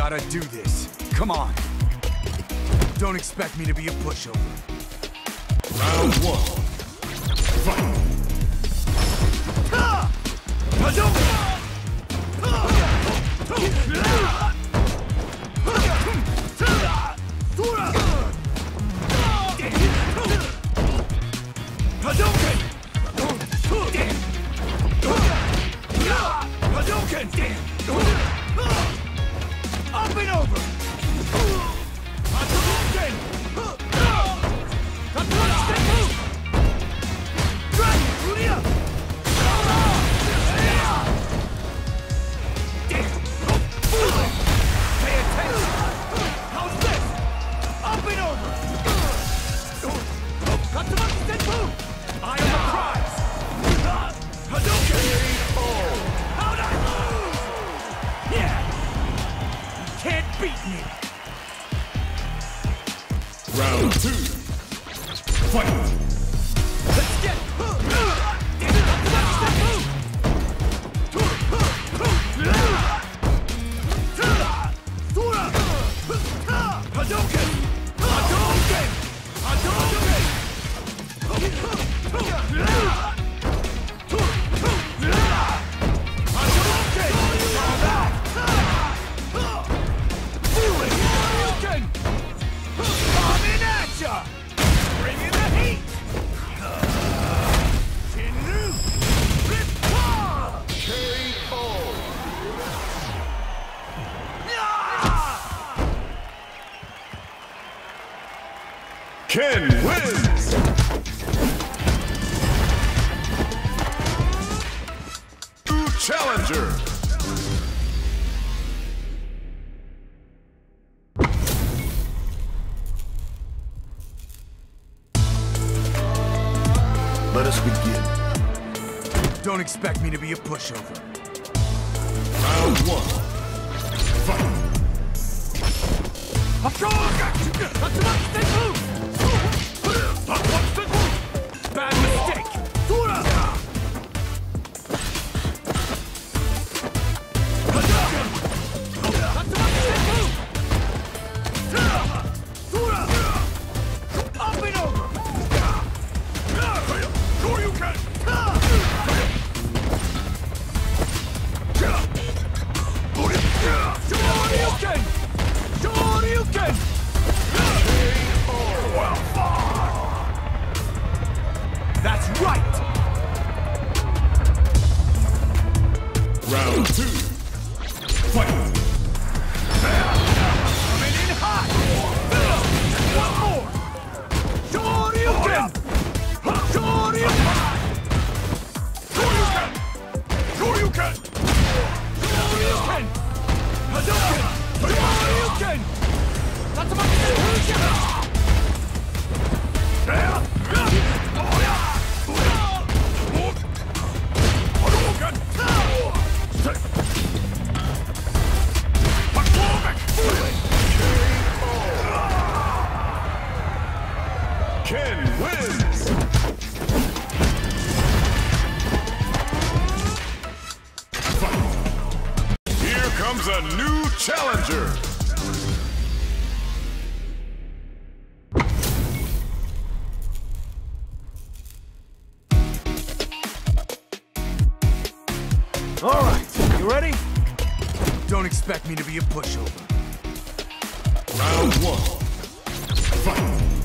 Gotta do this. Come on. Don't expect me to be a pushover. Round one. Fight. Ken wins. New challenger. Let us begin. Don't expect me to be a pushover. Round one. Fight. Bad Ken wins. A new challenger. All right, you ready? Don't expect me to be a pushover. Round one. Fight.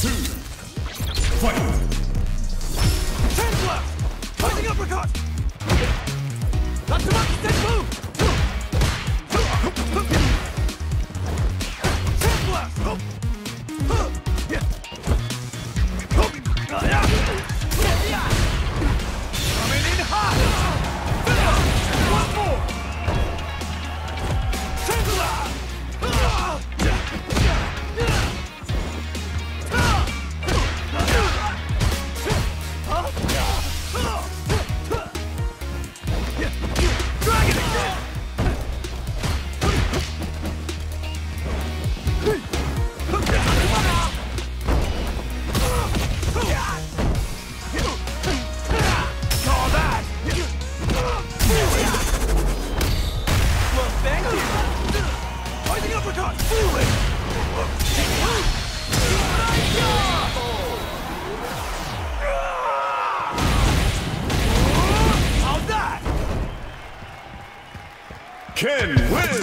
two. Ken wins!